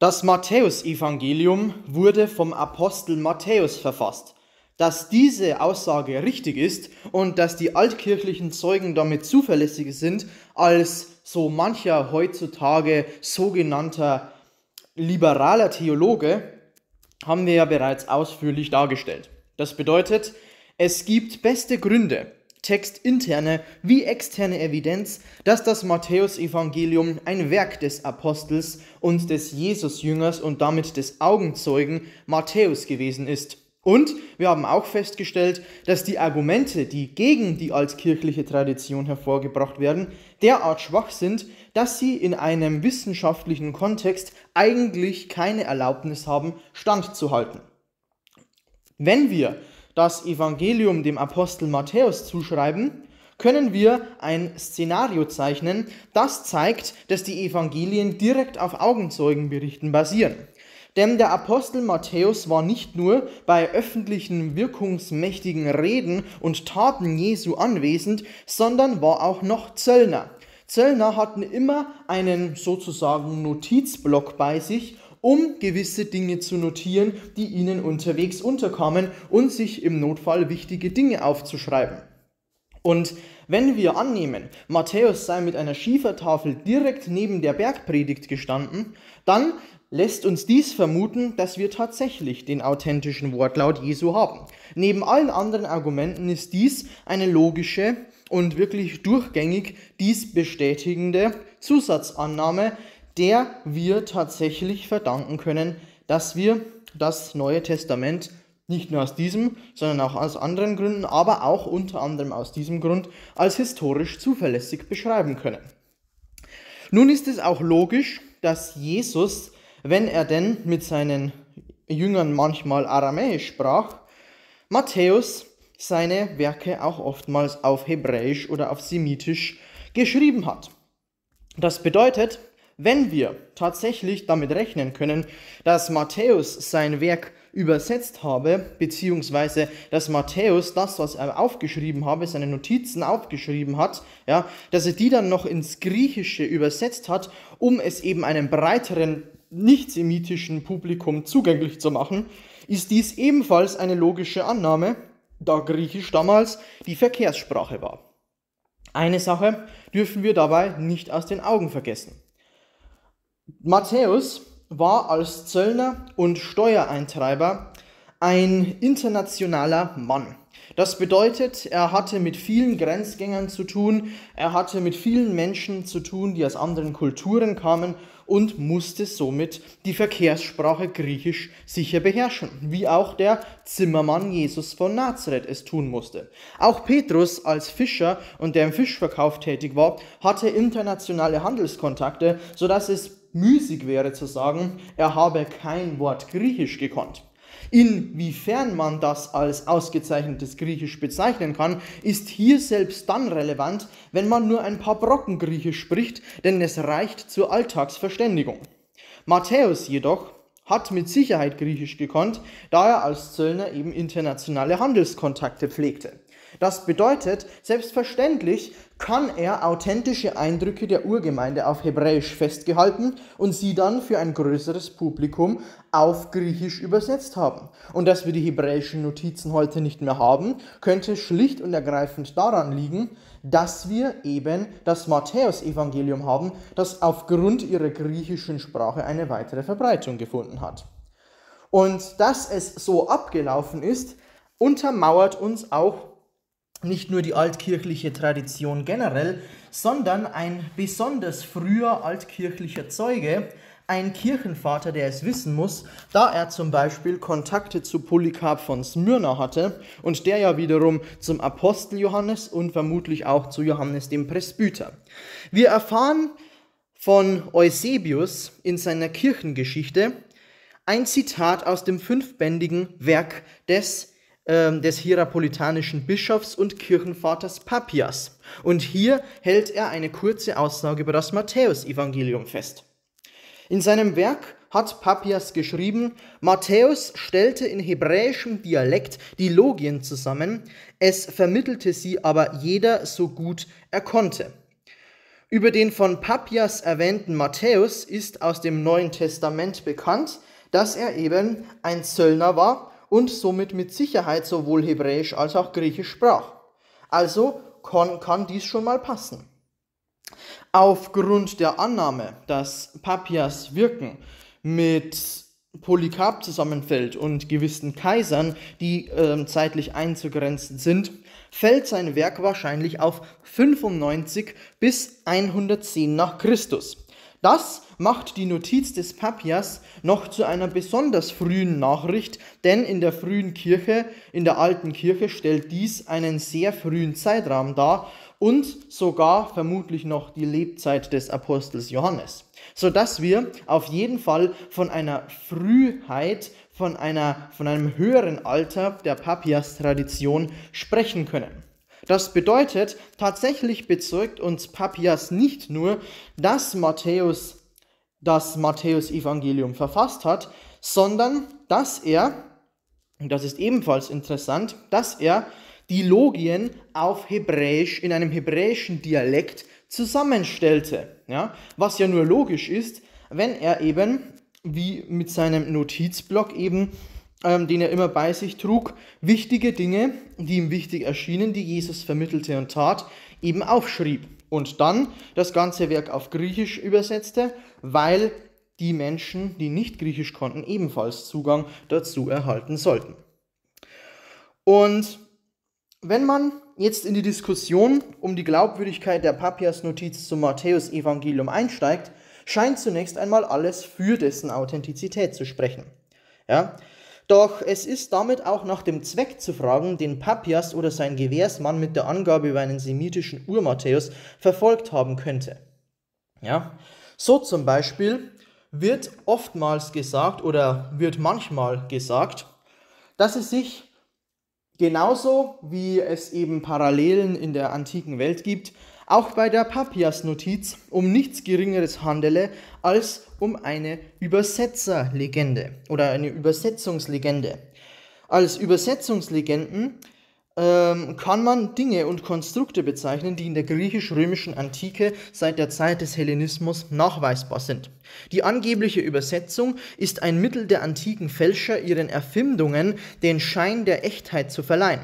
Das Matthäusevangelium wurde vom Apostel Matthäus verfasst. Dass diese Aussage richtig ist und dass die altkirchlichen Zeugen damit zuverlässiger sind als so mancher heutzutage sogenannter liberaler Theologe, haben wir ja bereits ausführlich dargestellt. Das bedeutet, es gibt beste Gründe, textinterne wie externe Evidenz, dass das Matthäusevangelium ein Werk des Apostels und des Jesusjüngers und damit des Augenzeugen Matthäus gewesen ist. Und wir haben auch festgestellt, dass die Argumente, die gegen die altkirchliche Tradition hervorgebracht werden, derart schwach sind, dass sie in einem wissenschaftlichen Kontext eigentlich keine Erlaubnis haben, standzuhalten. Wenn wir das Evangelium dem Apostel Matthäus zuschreiben, können wir ein Szenario zeichnen, das zeigt, dass die Evangelien direkt auf Augenzeugenberichten basieren. Denn der Apostel Matthäus war nicht nur bei öffentlichen wirkungsmächtigen Reden und Taten Jesu anwesend, sondern war auch noch Zöllner. Zöllner hatten immer einen sozusagen Notizblock bei sich um gewisse Dinge zu notieren, die ihnen unterwegs unterkamen und sich im Notfall wichtige Dinge aufzuschreiben. Und wenn wir annehmen, Matthäus sei mit einer Schiefertafel direkt neben der Bergpredigt gestanden, dann lässt uns dies vermuten, dass wir tatsächlich den authentischen Wortlaut Jesu haben. Neben allen anderen Argumenten ist dies eine logische und wirklich durchgängig dies bestätigende Zusatzannahme, der wir tatsächlich verdanken können, dass wir das Neue Testament nicht nur aus diesem, sondern auch aus anderen Gründen, aber auch unter anderem aus diesem Grund als historisch zuverlässig beschreiben können. Nun ist es auch logisch, dass Jesus, wenn er denn mit seinen Jüngern manchmal Aramäisch sprach, Matthäus seine Werke auch oftmals auf Hebräisch oder auf Semitisch geschrieben hat. Das bedeutet, wenn wir tatsächlich damit rechnen können, dass Matthäus sein Werk übersetzt habe, beziehungsweise dass Matthäus das, was er aufgeschrieben habe, seine Notizen aufgeschrieben hat, ja, dass er die dann noch ins Griechische übersetzt hat, um es eben einem breiteren nicht-semitischen Publikum zugänglich zu machen, ist dies ebenfalls eine logische Annahme, da Griechisch damals die Verkehrssprache war. Eine Sache dürfen wir dabei nicht aus den Augen vergessen. Matthäus war als Zöllner und Steuereintreiber ein internationaler Mann. Das bedeutet, er hatte mit vielen Grenzgängern zu tun, er hatte mit vielen Menschen zu tun, die aus anderen Kulturen kamen und musste somit die Verkehrssprache Griechisch sicher beherrschen, wie auch der Zimmermann Jesus von Nazareth es tun musste. Auch Petrus als Fischer und der im Fischverkauf tätig war, hatte internationale Handelskontakte, sodass es müßig wäre zu sagen, er habe kein Wort Griechisch gekonnt. Inwiefern man das als ausgezeichnetes Griechisch bezeichnen kann, ist hier selbst dann relevant, wenn man nur ein paar Brocken Griechisch spricht, denn es reicht zur Alltagsverständigung. Matthäus jedoch hat mit Sicherheit Griechisch gekonnt, da er als Zöllner eben internationale Handelskontakte pflegte. Das bedeutet, selbstverständlich kann er authentische Eindrücke der Urgemeinde auf Hebräisch festgehalten und sie dann für ein größeres Publikum auf Griechisch übersetzt haben. Und dass wir die hebräischen Notizen heute nicht mehr haben, könnte schlicht und ergreifend daran liegen, dass wir eben das Matthäusevangelium haben, das aufgrund ihrer griechischen Sprache eine weitere Verbreitung gefunden hat. Und dass es so abgelaufen ist, untermauert uns auch nicht nur die altkirchliche Tradition generell, sondern ein besonders früher altkirchlicher Zeuge, ein Kirchenvater, der es wissen muss, da er zum Beispiel Kontakte zu Polycarp von Smyrna hatte und der ja wiederum zum Apostel Johannes und vermutlich auch zu Johannes dem Presbyter. Wir erfahren von Eusebius in seiner Kirchengeschichte ein Zitat aus dem fünfbändigen Werk des ähm, des hierapolitanischen Bischofs und Kirchenvaters Papias. Und hier hält er eine kurze Aussage über das Matthäusevangelium fest. In seinem Werk hat Papias geschrieben, Matthäus stellte in hebräischem Dialekt die Logien zusammen, es vermittelte sie aber jeder so gut er konnte. Über den von Papias erwähnten Matthäus ist aus dem Neuen Testament bekannt, dass er eben ein Zöllner war und somit mit Sicherheit sowohl Hebräisch als auch Griechisch sprach. Also kann, kann dies schon mal passen. Aufgrund der Annahme, dass Papias Wirken mit Polycarp zusammenfällt und gewissen Kaisern, die äh, zeitlich einzugrenzen sind, fällt sein Werk wahrscheinlich auf 95 bis 110 nach Christus. Das macht die Notiz des Papias noch zu einer besonders frühen Nachricht, denn in der frühen Kirche, in der alten Kirche stellt dies einen sehr frühen Zeitraum dar und sogar vermutlich noch die Lebzeit des Apostels Johannes, so dass wir auf jeden Fall von einer Frühheit, von einer von einem höheren Alter der Papias Tradition sprechen können. Das bedeutet, tatsächlich bezeugt uns Papias nicht nur, dass Matthäus das Matthäus-Evangelium verfasst hat, sondern dass er, und das ist ebenfalls interessant, dass er die Logien auf Hebräisch in einem hebräischen Dialekt zusammenstellte. Ja? Was ja nur logisch ist, wenn er eben, wie mit seinem Notizblock eben ähm, den er immer bei sich trug, wichtige Dinge, die ihm wichtig erschienen, die Jesus vermittelte und tat, eben aufschrieb und dann das ganze Werk auf Griechisch übersetzte, weil die Menschen, die nicht Griechisch konnten, ebenfalls Zugang dazu erhalten sollten. Und wenn man jetzt in die Diskussion um die Glaubwürdigkeit der Papias-Notiz zum Matthäus-Evangelium einsteigt, scheint zunächst einmal alles für dessen Authentizität zu sprechen. Ja? Doch es ist damit auch nach dem Zweck zu fragen, den Papias oder sein Gewährsmann mit der Angabe über einen semitischen Ur-Matthäus verfolgt haben könnte. Ja? So zum Beispiel wird oftmals gesagt oder wird manchmal gesagt, dass es sich genauso wie es eben Parallelen in der antiken Welt gibt, auch bei der Papias-Notiz um nichts Geringeres handele als um eine Übersetzerlegende oder eine Übersetzungslegende. Als Übersetzungslegenden ähm, kann man Dinge und Konstrukte bezeichnen, die in der griechisch-römischen Antike seit der Zeit des Hellenismus nachweisbar sind. Die angebliche Übersetzung ist ein Mittel der antiken Fälscher, ihren Erfindungen den Schein der Echtheit zu verleihen.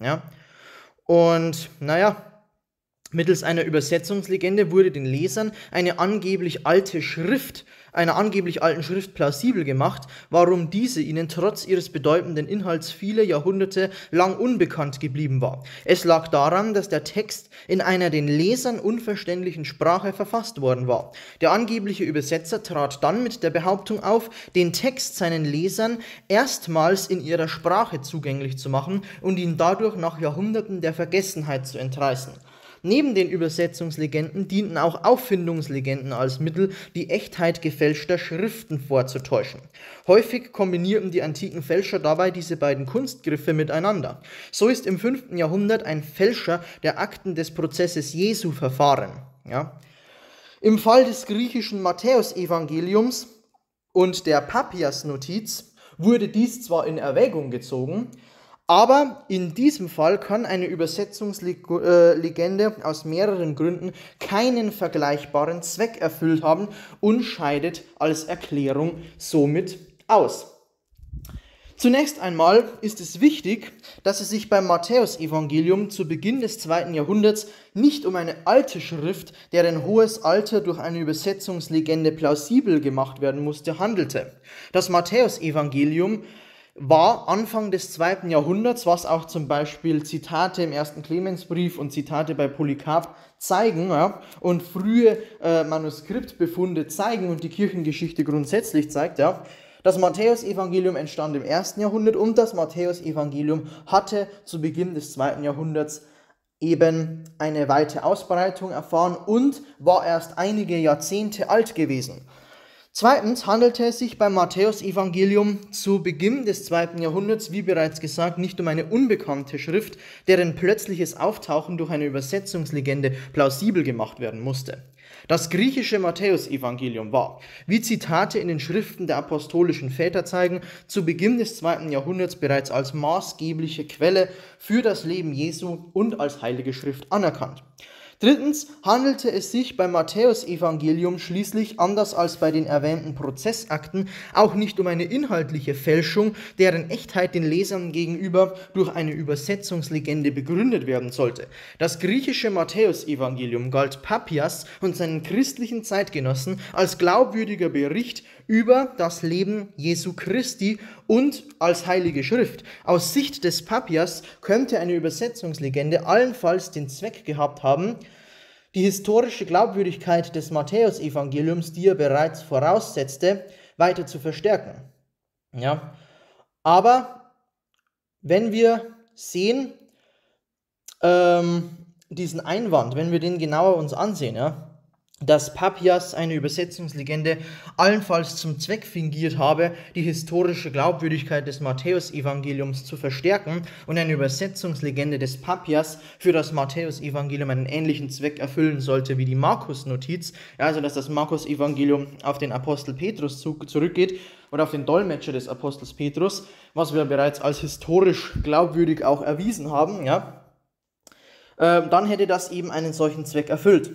Ja? Und naja, Mittels einer Übersetzungslegende wurde den Lesern eine angeblich alte Schrift, einer angeblich alten Schrift plausibel gemacht, warum diese ihnen trotz ihres bedeutenden Inhalts viele Jahrhunderte lang unbekannt geblieben war. Es lag daran, dass der Text in einer den Lesern unverständlichen Sprache verfasst worden war. Der angebliche Übersetzer trat dann mit der Behauptung auf, den Text seinen Lesern erstmals in ihrer Sprache zugänglich zu machen und ihn dadurch nach Jahrhunderten der Vergessenheit zu entreißen. Neben den Übersetzungslegenden dienten auch Auffindungslegenden als Mittel, die Echtheit gefälschter Schriften vorzutäuschen. Häufig kombinierten die antiken Fälscher dabei diese beiden Kunstgriffe miteinander. So ist im 5. Jahrhundert ein Fälscher der Akten des Prozesses Jesu verfahren. Ja? Im Fall des griechischen Matthäusevangeliums und der Papias-Notiz wurde dies zwar in Erwägung gezogen, aber in diesem Fall kann eine Übersetzungslegende aus mehreren Gründen keinen vergleichbaren Zweck erfüllt haben und scheidet als Erklärung somit aus. Zunächst einmal ist es wichtig, dass es sich beim Matthäusevangelium zu Beginn des zweiten Jahrhunderts nicht um eine alte Schrift, deren hohes Alter durch eine Übersetzungslegende plausibel gemacht werden musste, handelte. Das Matthäusevangelium war Anfang des zweiten Jahrhunderts, was auch zum Beispiel Zitate im ersten Clemensbrief und Zitate bei Polycarp zeigen ja, und frühe äh, Manuskriptbefunde zeigen und die Kirchengeschichte grundsätzlich zeigt. Ja. Das Matthäusevangelium entstand im ersten Jahrhundert und das Matthäusevangelium hatte zu Beginn des zweiten Jahrhunderts eben eine weite Ausbreitung erfahren und war erst einige Jahrzehnte alt gewesen. Zweitens handelte es sich beim Matthäusevangelium zu Beginn des zweiten Jahrhunderts, wie bereits gesagt, nicht um eine unbekannte Schrift, deren plötzliches Auftauchen durch eine Übersetzungslegende plausibel gemacht werden musste. Das griechische Matthäusevangelium war, wie Zitate in den Schriften der apostolischen Väter zeigen, zu Beginn des zweiten Jahrhunderts bereits als maßgebliche Quelle für das Leben Jesu und als heilige Schrift anerkannt. Drittens handelte es sich beim Matthäusevangelium schließlich, anders als bei den erwähnten Prozessakten, auch nicht um eine inhaltliche Fälschung, deren Echtheit den Lesern gegenüber durch eine Übersetzungslegende begründet werden sollte. Das griechische Matthäusevangelium galt Papias und seinen christlichen Zeitgenossen als glaubwürdiger Bericht über das Leben Jesu Christi und als heilige Schrift. Aus Sicht des Papias könnte eine Übersetzungslegende allenfalls den Zweck gehabt haben, die historische Glaubwürdigkeit des Matthäusevangeliums, die er bereits voraussetzte, weiter zu verstärken. Ja, aber wenn wir sehen, ähm, diesen Einwand, wenn wir den genauer uns ansehen, ja, dass Papias eine Übersetzungslegende allenfalls zum Zweck fingiert habe, die historische Glaubwürdigkeit des Matthäusevangeliums zu verstärken und eine Übersetzungslegende des Papias für das Matthäusevangelium einen ähnlichen Zweck erfüllen sollte wie die Markus-Notiz, ja, also dass das Markus-Evangelium auf den Apostel Petrus zu, zurückgeht oder auf den Dolmetscher des Apostels Petrus, was wir bereits als historisch glaubwürdig auch erwiesen haben, ja, äh, dann hätte das eben einen solchen Zweck erfüllt.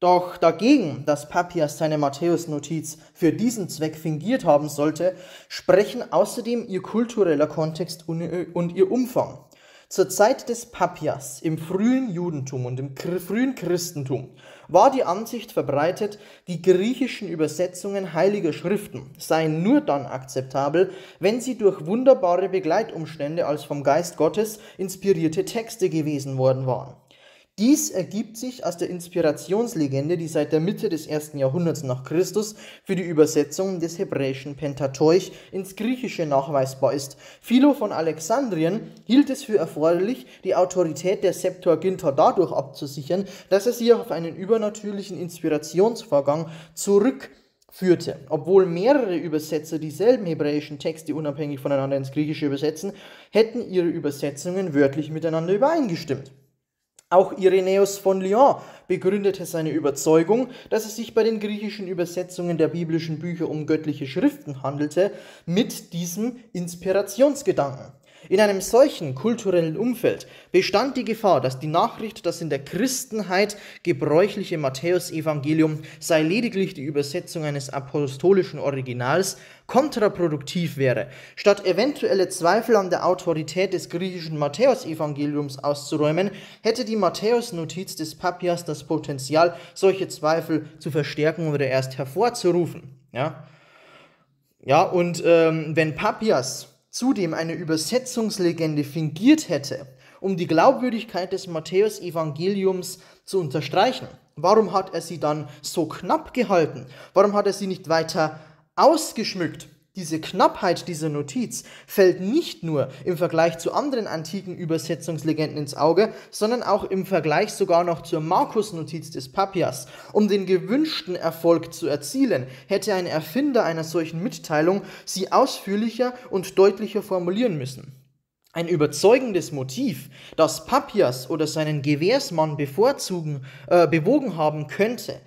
Doch dagegen, dass Papias seine Matthäus-Notiz für diesen Zweck fingiert haben sollte, sprechen außerdem ihr kultureller Kontext und ihr Umfang. Zur Zeit des Papias im frühen Judentum und im frühen Christentum war die Ansicht verbreitet, die griechischen Übersetzungen heiliger Schriften seien nur dann akzeptabel, wenn sie durch wunderbare Begleitumstände als vom Geist Gottes inspirierte Texte gewesen worden waren. Dies ergibt sich aus der Inspirationslegende, die seit der Mitte des ersten Jahrhunderts nach Christus für die Übersetzung des hebräischen Pentateuch ins Griechische nachweisbar ist. Philo von Alexandrien hielt es für erforderlich, die Autorität der Septuaginta dadurch abzusichern, dass er sie auf einen übernatürlichen Inspirationsvorgang zurückführte. Obwohl mehrere Übersetzer dieselben hebräischen Texte unabhängig voneinander ins Griechische übersetzen, hätten ihre Übersetzungen wörtlich miteinander übereingestimmt. Auch Irenäus von Lyon begründete seine Überzeugung, dass es sich bei den griechischen Übersetzungen der biblischen Bücher um göttliche Schriften handelte, mit diesem Inspirationsgedanken. In einem solchen kulturellen Umfeld bestand die Gefahr, dass die Nachricht, das in der Christenheit gebräuchliche Matthäusevangelium sei lediglich die Übersetzung eines apostolischen Originals, kontraproduktiv wäre. Statt eventuelle Zweifel an der Autorität des griechischen Matthäusevangeliums auszuräumen, hätte die Matthäus-Notiz des Papias das Potenzial, solche Zweifel zu verstärken oder erst hervorzurufen. Ja, ja und ähm, wenn Papias zudem eine Übersetzungslegende fingiert hätte, um die Glaubwürdigkeit des Matthäus-Evangeliums zu unterstreichen, warum hat er sie dann so knapp gehalten? Warum hat er sie nicht weiter ausgeschmückt? Diese Knappheit dieser Notiz fällt nicht nur im Vergleich zu anderen antiken Übersetzungslegenden ins Auge, sondern auch im Vergleich sogar noch zur Markus-Notiz des Papias. Um den gewünschten Erfolg zu erzielen, hätte ein Erfinder einer solchen Mitteilung sie ausführlicher und deutlicher formulieren müssen. Ein überzeugendes Motiv, das Papias oder seinen Gewährsmann bevorzugen, äh, bewogen haben könnte,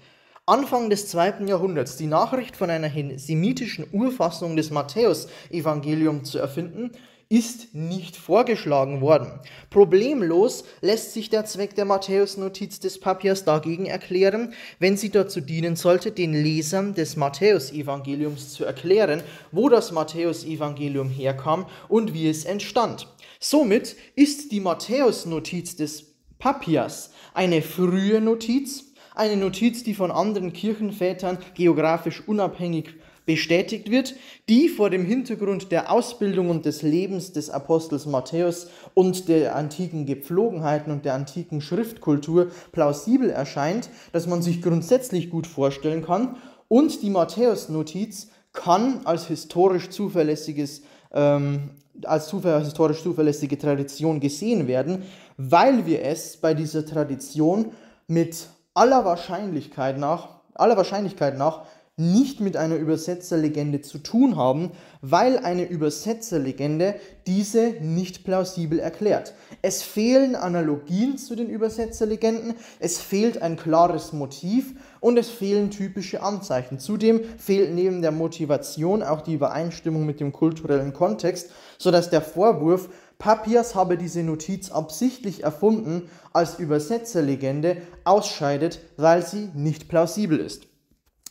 Anfang des zweiten Jahrhunderts die Nachricht von einer semitischen Urfassung des Matthäus-Evangelium zu erfinden, ist nicht vorgeschlagen worden. Problemlos lässt sich der Zweck der Matthäus-Notiz des Papiers dagegen erklären, wenn sie dazu dienen sollte, den Lesern des Matthäus-Evangeliums zu erklären, wo das Matthäus-Evangelium herkam und wie es entstand. Somit ist die Matthäus-Notiz des Papias eine frühe Notiz, eine Notiz, die von anderen Kirchenvätern geografisch unabhängig bestätigt wird, die vor dem Hintergrund der Ausbildung und des Lebens des Apostels Matthäus und der antiken Gepflogenheiten und der antiken Schriftkultur plausibel erscheint, dass man sich grundsätzlich gut vorstellen kann. Und die Matthäus-Notiz kann als historisch zuverlässiges ähm, als historisch zuverlässige Tradition gesehen werden, weil wir es bei dieser Tradition mit aller Wahrscheinlichkeit nach, aller Wahrscheinlichkeit nach nicht mit einer Übersetzerlegende zu tun haben, weil eine Übersetzerlegende diese nicht plausibel erklärt. Es fehlen Analogien zu den Übersetzerlegenden, es fehlt ein klares Motiv und es fehlen typische Anzeichen. Zudem fehlt neben der Motivation auch die Übereinstimmung mit dem kulturellen Kontext, sodass der Vorwurf, Papias habe diese Notiz absichtlich erfunden als Übersetzerlegende ausscheidet, weil sie nicht plausibel ist.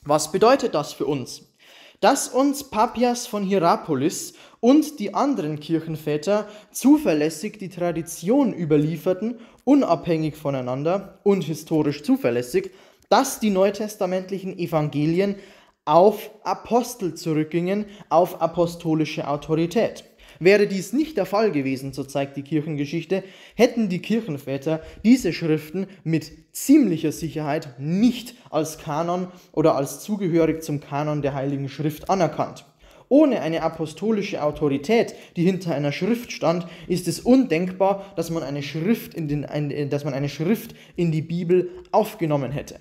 Was bedeutet das für uns? Dass uns Papias von Hierapolis und die anderen Kirchenväter zuverlässig die Tradition überlieferten, unabhängig voneinander und historisch zuverlässig, dass die neutestamentlichen Evangelien auf Apostel zurückgingen, auf apostolische Autorität. Wäre dies nicht der Fall gewesen, so zeigt die Kirchengeschichte, hätten die Kirchenväter diese Schriften mit ziemlicher Sicherheit nicht als Kanon oder als zugehörig zum Kanon der Heiligen Schrift anerkannt. Ohne eine apostolische Autorität, die hinter einer Schrift stand, ist es undenkbar, dass man eine Schrift in, den, dass man eine Schrift in die Bibel aufgenommen hätte.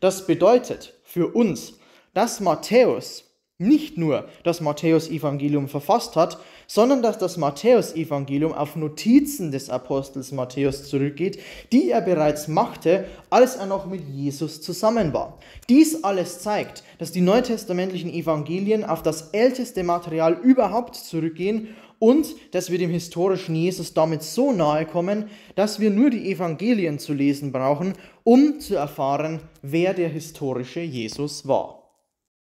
Das bedeutet für uns, dass Matthäus nicht nur das Matthäus-Evangelium verfasst hat, sondern dass das Matthäus-Evangelium auf Notizen des Apostels Matthäus zurückgeht, die er bereits machte, als er noch mit Jesus zusammen war. Dies alles zeigt, dass die neutestamentlichen Evangelien auf das älteste Material überhaupt zurückgehen und dass wir dem historischen Jesus damit so nahe kommen, dass wir nur die Evangelien zu lesen brauchen, um zu erfahren, wer der historische Jesus war.